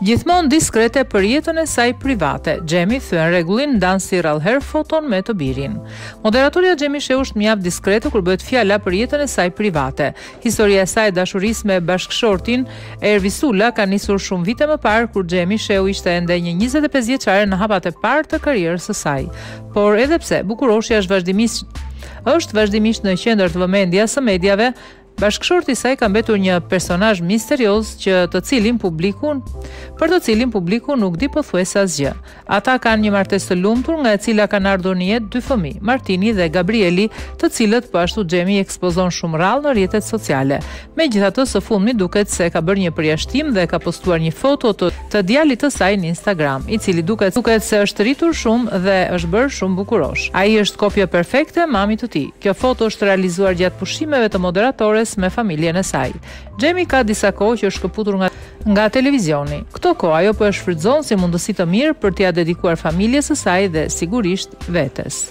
Gjithmonë diskrete për jetën e saj private, Xhemi thyen rregullin ndan si rrallëherë foton me të birin. Moderatorja Xhemi Shehu është mjaft diskrete kur bëhet fjala për jetën e saj private. Historia e saj e dashurisë me bashkëshortin Ervi Sula ka nisur shumë vite më parë kur Xhemi Shehu ishte ende një 25 vjeçare në hapat e parë të karrierës së saj. Por edhe pse bukuroshja është vazhdimisht është vazhdimisht në qendër të vëmendjes së mediave, bashkëshorti i saj ka mbetur një personazh misterioz që të cilin publikun, për të cilin publiku nuk di pothuajse asgjë. Ata kanë një martesë të lumtur nga e cila kanë ardhur në jetë dy fëmijë, Martini dhe Gabrieli, të cilët po ashtu Xhemi i ekspozon shumë rrallë në rrjetet sociale. Megjithatë, së fundmi duket se ka bërë një përjashtim dhe ka postuar një foto të të djalit të saj në Instagram, i cili duket duket se është rritur shumë dhe është bërë shumë bukurosh. Ai është kopja perfekte e mamit të tij. Kjo foto është realizuar gjatë pushimeve të moderatores me familjen e saj. Xhemi ka disa kohë që është shkëputur nga nga televizioni. Këto kohë ajo po e shfrytëzon si mundësi të mirë për t'ia dedikuar familjes së saj dhe sigurisht vetes.